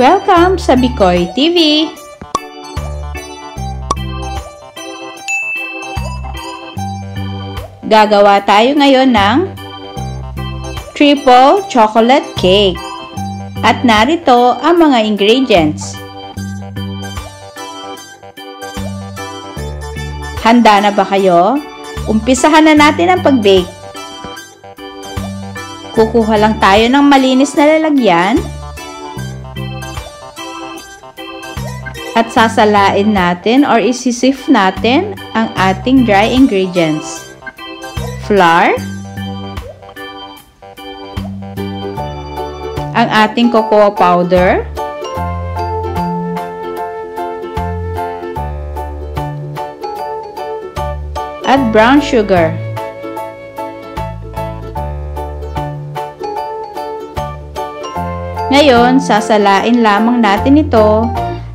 Welcome sa Bikoy TV! Gagawa tayo ngayon ng triple chocolate cake. At narito ang mga ingredients. Handa na ba kayo? Umpisahan na natin ang pag-bake. Kukuha lang tayo ng malinis na lalagyan at sasalain natin or isisif natin ang ating dry ingredients. Flour, ang ating cocoa powder, at brown sugar. Ngayon, sasalain lamang natin ito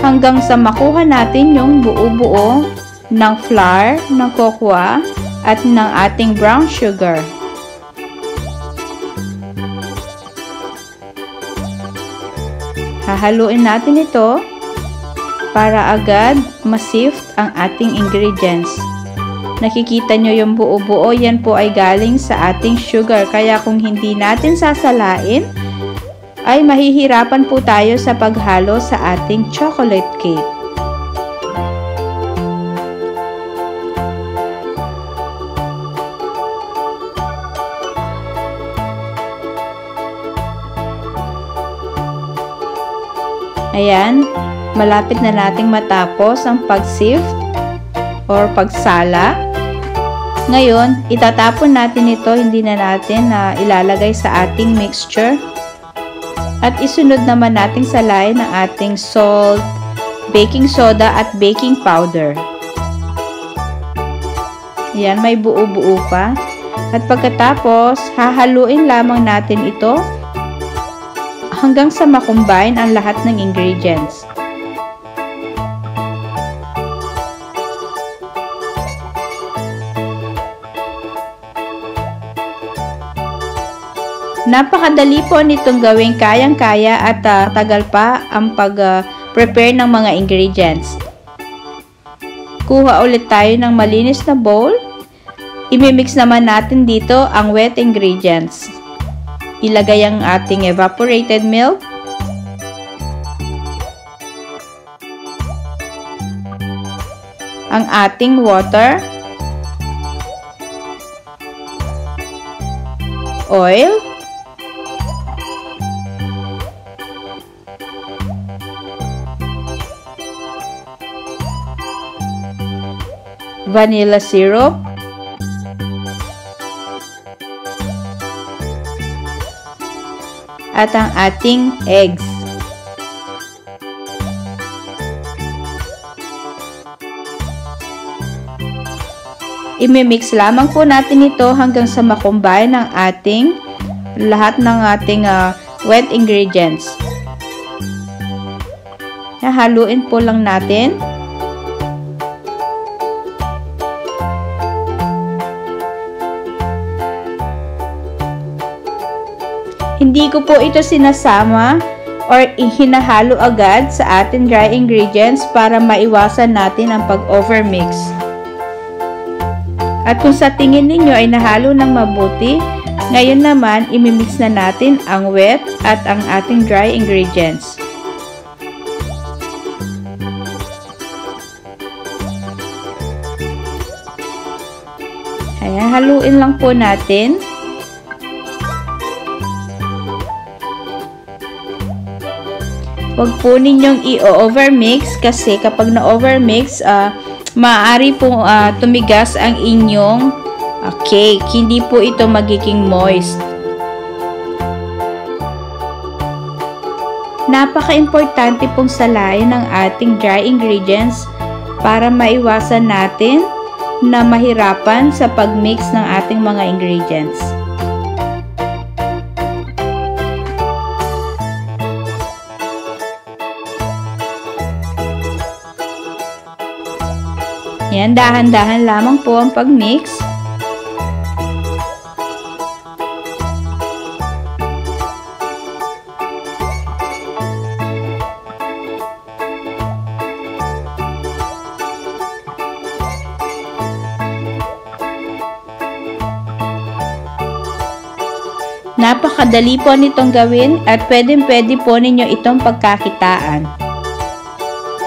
hanggang sa makuha natin yung buo-buo ng flour, ng cocoa, at ng ating brown sugar. Hahaluin natin ito para agad masift ang ating ingredients. Nakikita nyo yung buo-buo, yan po ay galing sa ating sugar. Kaya kung hindi natin sasalain, ay mahihirapan po tayo sa paghalo sa ating chocolate cake. Ayan, malapit na nating matapos ang pag-sift or pagsala. Ngayon, itatapon natin ito, hindi na natin na uh, ilalagay sa ating mixture. At isunod naman nating salain ang ating salt, baking soda at baking powder. Yan, may buo-buo pa. At pagkatapos, hahaluin lamang natin ito hanggang sa makombine ang lahat ng ingredients. Napakadali po nitong gawing kayang-kaya at uh, tagal pa ang pag-prepare uh, ng mga ingredients. Kuha ulit tayo ng malinis na bowl. Imimix naman natin dito ang wet ingredients. Ilagay ang ating evaporated milk. Ang ating water. Oil. Vanilla syrup, at ang ating eggs. Imimix lamang po natin ito hanggang sa makombine ang ating lahat ng ating uh, wet ingredients. Haluin po lang natin. Hindi ko po ito sinasama or hinahalo agad sa ating dry ingredients para maiwasan natin ang pag-overmix. At kung sa tingin ninyo ay nahalo ng mabuti, ngayon naman imimix na natin ang wet at ang ating dry ingredients. Ayan, haluin lang po natin. Huwag po ninyong i-overmix kasi kapag na-overmix, uh, maaari pong uh, tumigas ang inyong uh, cake. Hindi po ito magiging moist. Napaka-importante pong salayin ng ating dry ingredients para maiwasan natin na mahirapan sa pag-mix ng ating mga ingredients. Ayan, dahan-dahan lamang po ang pag-mix. Napakadali po nitong gawin at pwedeng-pwede po ninyo itong pagkakitaan.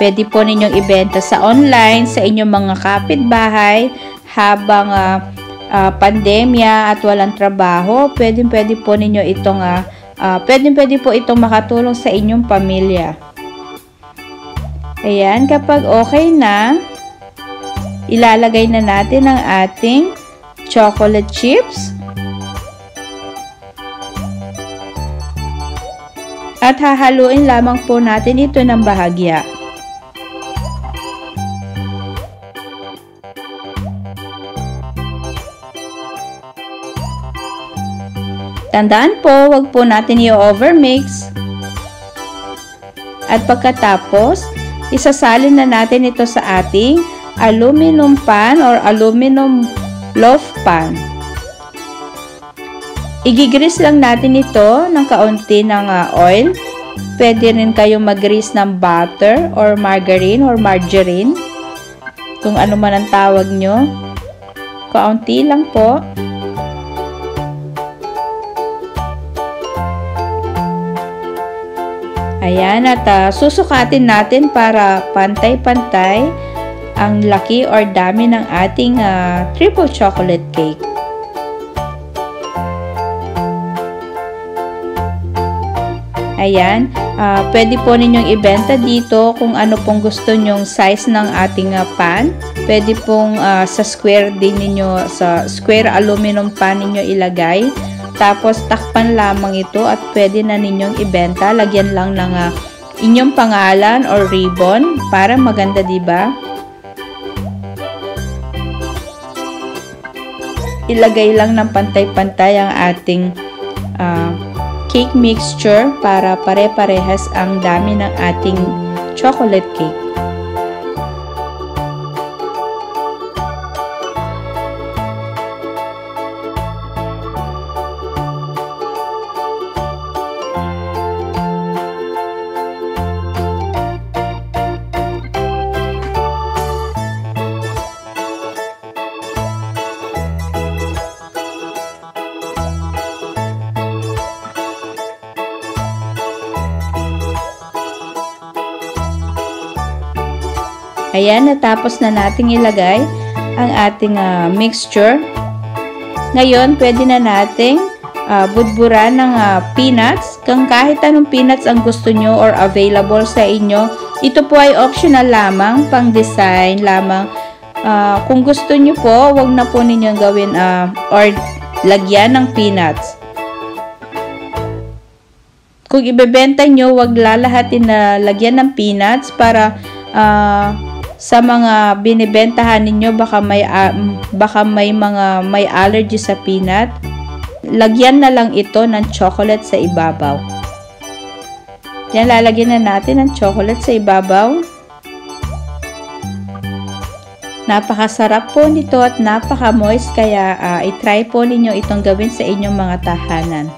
Pwede po ninyong ibenta sa online, sa inyong mga kapitbahay, habang uh, uh, pandemya at walang trabaho, pwedeng pwede po ninyo itong, uh, uh, pwedeng pwede po itong makatulong sa inyong pamilya. Ayan, kapag okay na, ilalagay na natin ang ating chocolate chips. At hahaluin lamang po natin ito ng bahagya. Tandaan po, wag po natin i-overmix. At pagkatapos, isasalin na natin ito sa ating aluminum pan or aluminum loaf pan. Igigrease lang natin ito ng kaunti ng uh, oil. Pwede rin kayo mag-grease ng butter or margarine or margarine. Kung ano man ang tawag nyo. Kaunti lang po. Ayan, at uh, susukatin natin para pantay-pantay ang laki or dami ng ating uh, triple chocolate cake. Ayan, uh, pwede po ninyong ibenta dito kung ano pong gusto nyong size ng ating uh, pan. Pwede pong uh, sa square din ninyo, sa square aluminum pan ninyo ilagay. Tapos, takpan lamang ito at pwede na ninyong ibenta. Lagyan lang ng uh, inyong pangalan or ribbon para maganda, di ba? Ilagay lang ng pantay-pantay ang ating uh, cake mixture para pare-parehas ang dami ng ating chocolate cake. Ayan, natapos na nating ilagay ang ating uh, mixture. Ngayon, pwede na nating uh, budburan ng uh, peanuts. Kung kahit anong peanuts ang gusto nyo or available sa inyo, ito po ay optional lamang, pang design lamang. Uh, kung gusto nyo po, wag na po ninyong gawin uh, or lagyan ng peanuts. Kung ibebenta nyo, wag lalahatin na lagyan ng peanuts para uh, sa mga binibentahan ninyo baka may uh, baka may mga may allergy sa peanut? Lagyan na lang ito ng chocolate sa ibabaw. Yan lalagyan na natin ng chocolate sa ibabaw. Napakasarap po nito at napaka moist kaya uh, i-try po ninyo itong gawin sa inyong mga tahanan.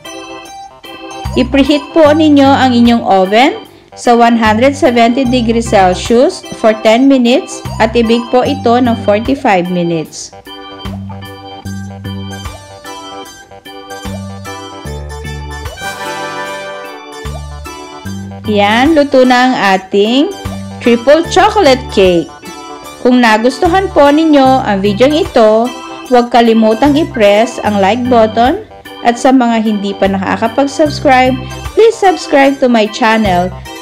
I-preheat po ninyo ang inyong oven sa 170 degrees Celsius for 10 minutes at ibig po ito ng 45 minutes. Yan, luto na ang ating triple chocolate cake. Kung nagustuhan po ninyo ang video ito, huwag kalimutang i-press ang like button at sa mga hindi pa nakakapag-subscribe, please subscribe to my channel